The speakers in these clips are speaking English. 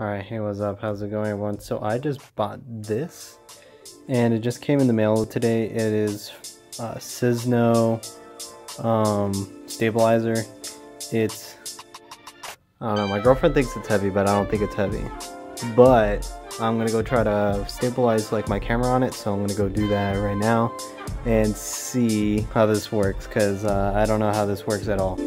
Alright, hey what's up, how's it going everyone? So I just bought this, and it just came in the mail today. It is uh, Cisno um, stabilizer. It's, I don't know, my girlfriend thinks it's heavy, but I don't think it's heavy. But I'm gonna go try to stabilize like my camera on it, so I'm gonna go do that right now and see how this works, because uh, I don't know how this works at all.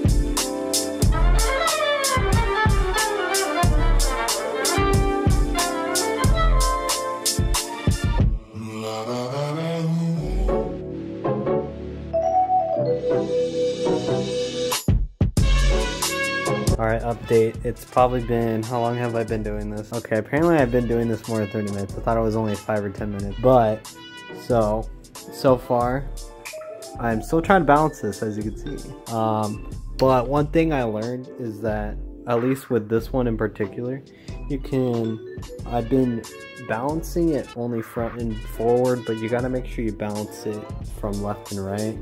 Alright, update. It's probably been, how long have I been doing this? Okay, apparently I've been doing this more than 30 minutes. I thought it was only 5 or 10 minutes. But, so, so far, I'm still trying to balance this, as you can see. Um, but one thing I learned is that, at least with this one in particular, you can, I've been balancing it only front and forward, but you gotta make sure you balance it from left and right.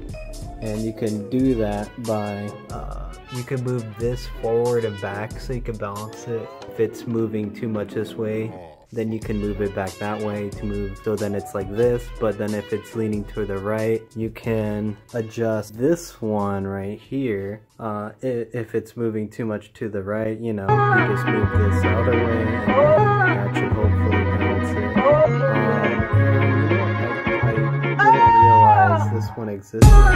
And you can do that by, uh, you can move this forward and back so you can balance it. If it's moving too much this way, then you can move it back that way to move so then it's like this but then if it's leaning to the right you can adjust this one right here. Uh, if it's moving too much to the right you know you just move this other way and that should hopefully balance it. Um, I, I didn't realize this one existed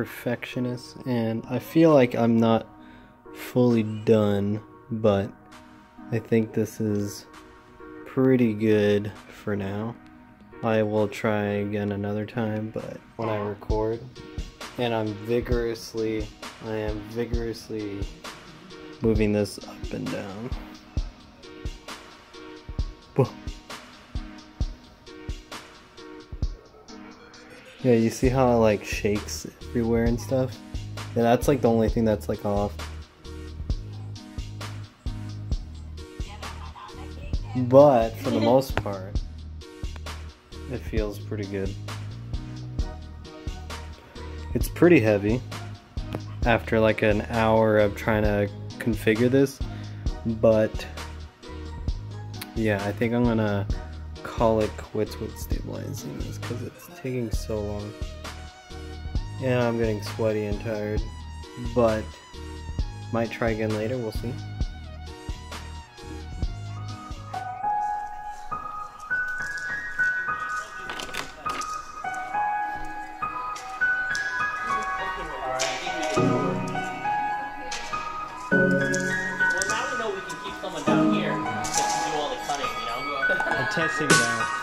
perfectionist and I feel like I'm not fully done, but I think this is pretty good for now. I will try again another time, but when I record and I'm vigorously, I am vigorously moving this up and down. Yeah, you see how it like shakes everywhere and stuff? Yeah, that's like the only thing that's like off. But for the most part, it feels pretty good. It's pretty heavy after like an hour of trying to configure this, but yeah, I think I'm gonna call it quits with stabilizing this because it's taking so long. And I'm getting sweaty and tired, but might try again later, we'll see. Well, now we know we can keep someone down here to do all the cutting, you know? I'm testing it out.